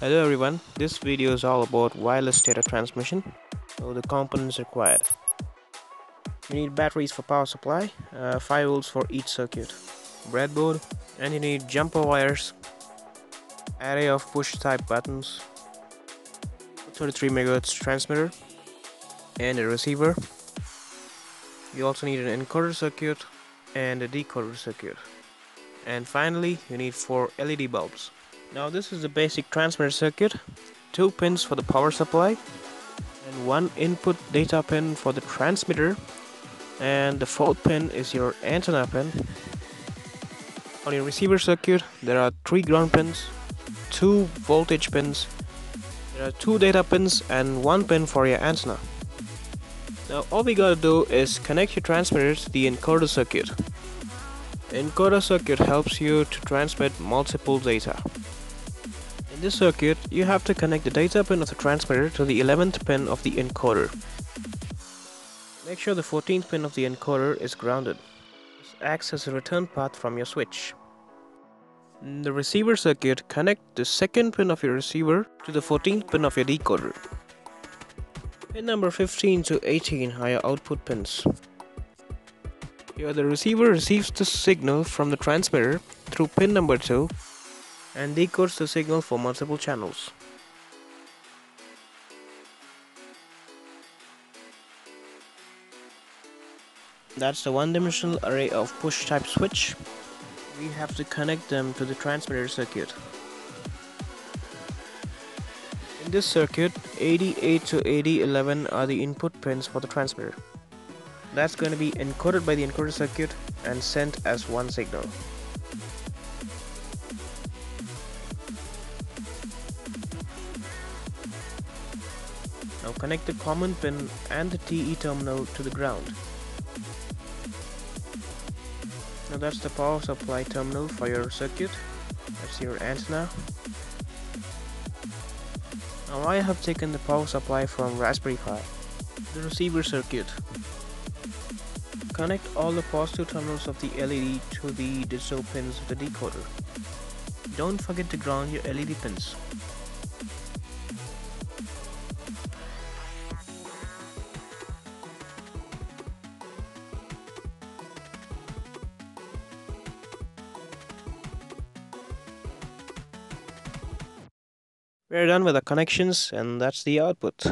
Hello everyone, this video is all about wireless data transmission. So the components required. You need batteries for power supply, uh, 5 volts for each circuit, breadboard, and you need jumper wires, array of push type buttons, 33 MHz transmitter, and a receiver. You also need an encoder circuit and a decoder circuit. And finally, you need 4 LED bulbs. Now this is the basic transmitter circuit. Two pins for the power supply and one input data pin for the transmitter and the fourth pin is your antenna pin. On your receiver circuit there are three ground pins, two voltage pins, there are two data pins and one pin for your antenna. Now all we gotta do is connect your transmitter to the encoder circuit. encoder circuit helps you to transmit multiple data. This circuit, you have to connect the data pin of the transmitter to the 11th pin of the encoder. Make sure the 14th pin of the encoder is grounded. This acts as a return path from your switch. In the receiver circuit, connect the second pin of your receiver to the 14th pin of your decoder. Pin number 15 to 18 are your output pins. Here the receiver receives the signal from the transmitter through pin number 2 and decodes the signal for multiple channels. That's the one-dimensional array of push-type switch. We have to connect them to the transmitter circuit. In this circuit, AD8 to AD11 are the input pins for the transmitter. That's going to be encoded by the encoder circuit and sent as one signal. Now connect the common pin and the TE terminal to the ground. Now that's the power supply terminal for your circuit. That's your antenna. Now I have taken the power supply from Raspberry Pi. The receiver circuit. Connect all the positive terminals of the LED to the digital pins of the decoder. Don't forget to ground your LED pins. We're done with the connections and that's the output.